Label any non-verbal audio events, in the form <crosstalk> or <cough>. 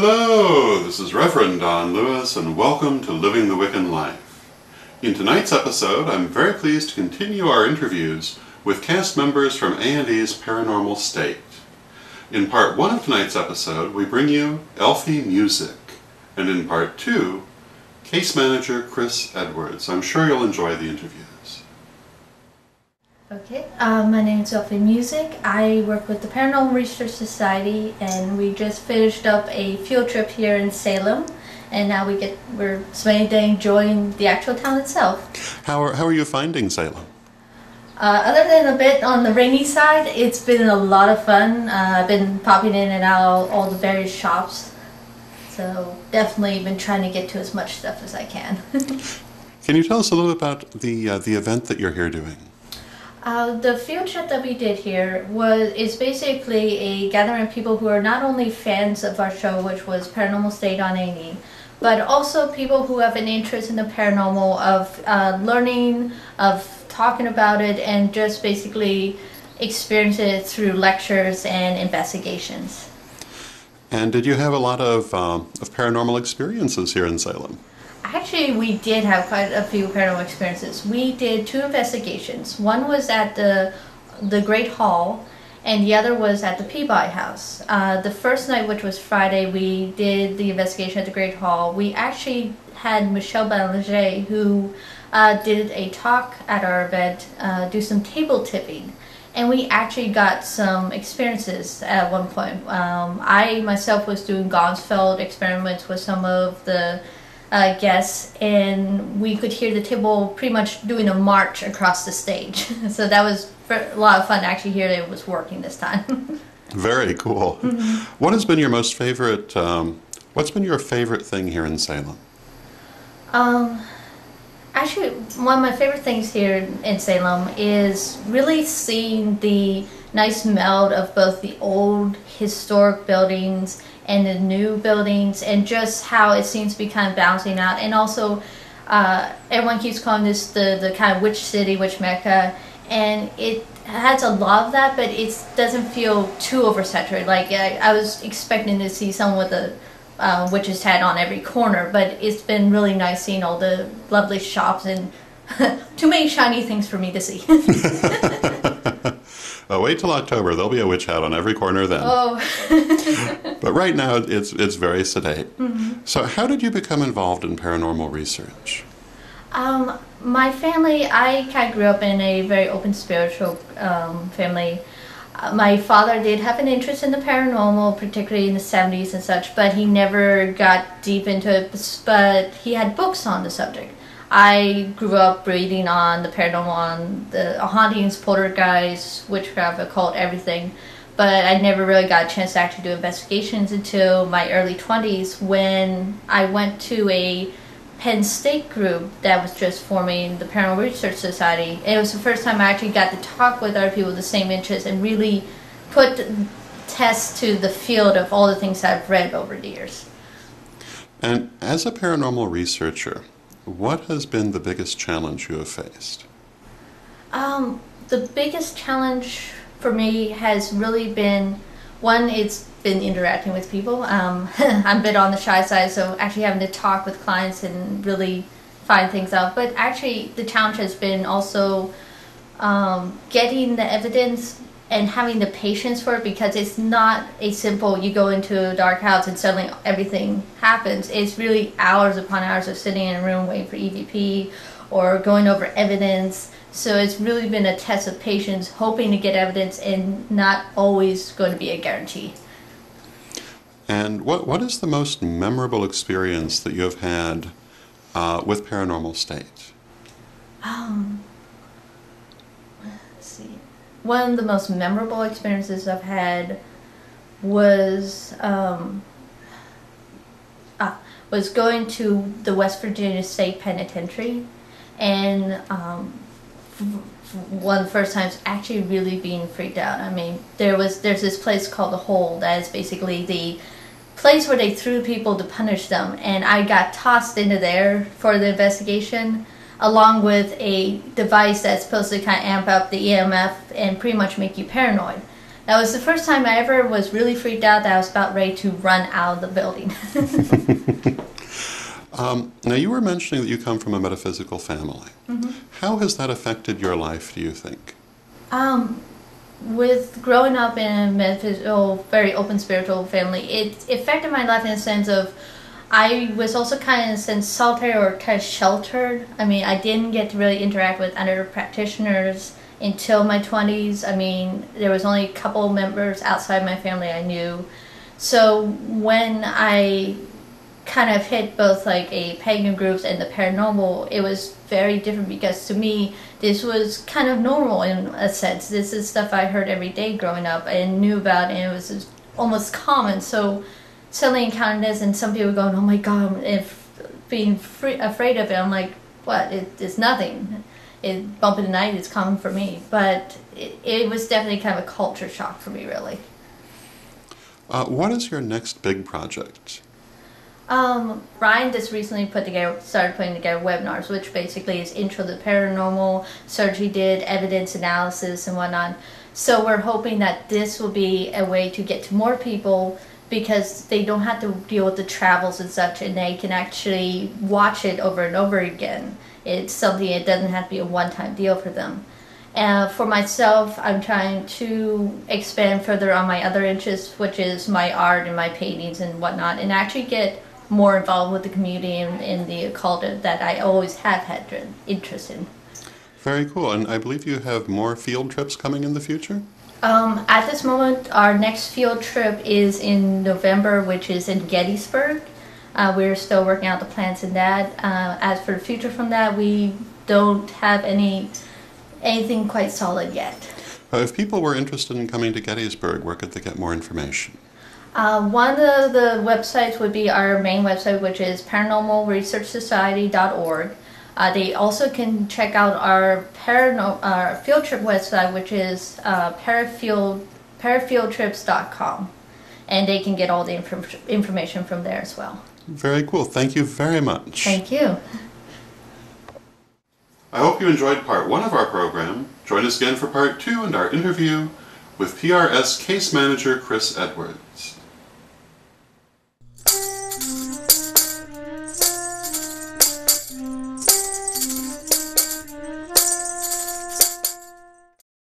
Hello, this is Reverend Don Lewis, and welcome to Living the Wiccan Life. In tonight's episode, I'm very pleased to continue our interviews with cast members from A&E's Paranormal State. In part one of tonight's episode, we bring you Eilfie Music, and in part two, case manager Chris Edwards. I'm sure you'll enjoy the interviews. Okay, uh, my name is Eilfie Music. I work with the Paranormal Research Society, and we just finished up a field trip here in Salem, and now we get we're spending the day enjoying the actual town itself. How are, how are you finding Salem? Uh, other than a bit on the rainy side, it's been a lot of fun. Uh, I've been popping in and out all, all the various shops, so definitely been trying to get to as much stuff as I can. <laughs> Can you tell us a little about the uh, the event that you're here doing? Uh, the field trip that we did here was is basically a gathering of people who are not only fans of our show, which was Paranormal State on A&E, but also people who have an interest in the paranormal, of uh, learning, of talking about it, and just basically experience it through lectures and investigations. And did you have a lot of, um, of paranormal experiences here in Salem? Actually, we did have quite a few paranormal experiences. We did two investigations. One was at the the Great Hall, and the other was at the Peabody House. Uh, the first night, which was Friday, we did the investigation at the Great Hall. We actually had Michelle Belanger, who uh, did a talk at our event, uh, do some table tipping. And we actually got some experiences at one point. Um, I myself was doing Ganzfeld experiments with some of the uh, guests, and we could hear the table pretty much doing a march across the stage. <laughs> so that was a lot of fun to actually hear that it was working this time. <laughs> Very cool. Mm-hmm. What has been your most favorite? Um, what's been your favorite thing here in Salem? Um, actually, one of my favorite things here in Salem is really seeing the nice meld of both the old historic buildings and the new buildings and just how it seems to be kind of balancing out. And also uh, everyone keeps calling this the, the kind of witch city witch mecca. And it has a lot of that but it doesn't feel too oversaturated. Like I, I was expecting to see someone with a uh, witch's hat on every corner but it's been really nice seeing all the lovely shops and <laughs> too many shiny things for me to see Uh, <laughs> wait till October. There'll be a witch hat on every corner then. Oh. <laughs> but right now, it's it's very sedate. Mm-hmm. So, how did you become involved in paranormal research? Um, my family, I kind of grew up in a very open spiritual um, family. My father did have an interest in the paranormal, particularly in the 70s and such, but he never got deep into it. But he had books on the subject. I grew up reading on the paranormal, on the hauntings, poltergeists, witchcraft, occult, everything. But I never really got a chance to actually do investigations until my early 20s when I went to a Penn State group that was just forming the Paranormal Research Society. And it was the first time I actually got to talk with other people with the same interests and really put tests to the field of all the things I've read over the years. And as a paranormal researcher, what has been the biggest challenge you have faced? Um, the biggest challenge for me has really been one, it's been interacting with people. Um, <laughs> I'm a bit on the shy side, so actually having to talk with clients and really find things out. But actually, the challenge has been also um, getting the evidence and having the patience for it because it's not a simple you go into a dark house and suddenly everything happens it's really hours upon hours of sitting in a room waiting for evp or going over evidence so it's really been a test of patience hoping to get evidence and not always going to be a guarantee. And what, what is the most memorable experience that you have had uh, with paranormal state? Um, See, one of the most memorable experiences I've had was um, ah, was going to the West Virginia State Penitentiary, and um, one of the first times actually really being freaked out. I mean, there was there's this place called the Hole that is basically the place where they threw people to punish them, and I got tossed into there for the investigation along with a device that's supposed to kind of amp up the EMF and pretty much make you paranoid. That was the first time I ever was really freaked out that I was about ready to run out of the building. <laughs> <laughs> Um, now, you were mentioning that you come from a metaphysical family. How has that affected your life, do you think? Um, with growing up in a metaphysical, very open spiritual family, it affected my life in a sense of I was also kind of in a sense solitary or kind of sheltered. I mean, I didn't get to really interact with other practitioners until my 20s. I mean, there was only a couple members outside my family I knew. So when I kind of hit both like a pagan groups and the paranormal, it was very different because to me this was kind of normal in a sense. This is stuff I heard every day growing up and knew about, and it was almost common. So suddenly encountering this, and some people going, "Oh my god!" If being free, afraid of it, I'm like, "What? It, it's nothing." It bump in the night is common for me, but it, it was definitely kind of a culture shock for me, really. Uh, what is your next big project? Um, Ryan just recently put together, started putting together webinars, which basically is intro to the paranormal, surgery did, evidence analysis, and whatnot. So we're hoping that this will be a way to get to more people because they don't have to deal with the travels and such, and they can actually watch it over and over again. It's something it doesn't have to be a one-time deal for them. Uh, for myself, I'm trying to expand further on my other interests, which is my art and my paintings and whatnot, and actually get more involved with the community and in the occult that I always have had interest in. Very cool. And I believe you have more field trips coming in the future? Um, at this moment, our next field trip is in November, which is in Gettysburg. Uh, we're still working out the plans in that. Uh, as for the future from that, we don't have any anything quite solid yet. Uh, if people were interested in coming to Gettysburg, where could they get more information? Uh, one of the websites would be our main website, which is paranormalresearchsociety.org. Uh, they also can check out our, parano- our field trip website, which is uh, parafield, parafieldtrips.com. And they can get all the inf- information from there as well. Very cool. Thank you very much. Thank you. I hope you enjoyed part one of our program. Join us again for part two and our interview with PRS case manager Chris Edwards.